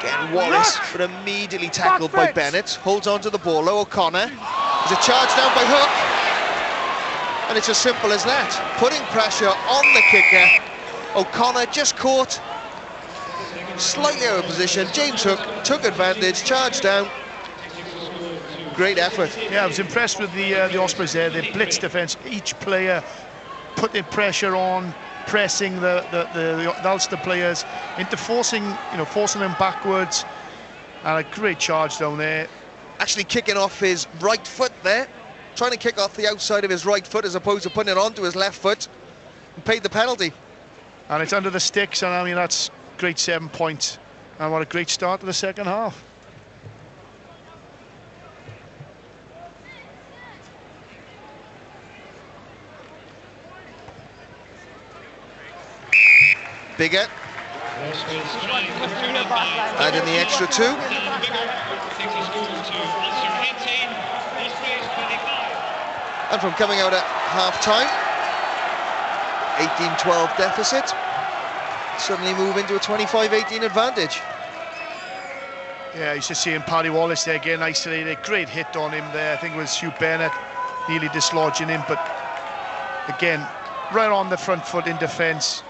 Again, Wallace, but immediately tackled by Bennett. Holds on to the ball. Low O'Connor. There's a charge down by Hook. And it's as simple as that. Putting pressure on the kicker. O'Connor just caught. Slightly out of position. James Hook took advantage, charged down. Great effort. Yeah, I was impressed with the uh, the Ospreys there. The blitz defence. Each player putting pressure on, pressing the, the, the, the Ulster players into forcing, you know, forcing them backwards. And a great charge down there. Actually kicking off his right foot there. Trying to kick off the outside of his right foot as opposed to putting it onto his left foot. And paid the penalty. And it's under the sticks, and I mean, that's great seven points. And what a great start to the second half. Biggar. And in the extra two. And from coming out at half-time, 18-12 deficit, suddenly move into a 25-18 advantage. Yeah, you just seeing Paddy Wallace there again isolated. Great hit on him there. I think it was Huw Bennett nearly dislodging him, but again, right on the front foot in defence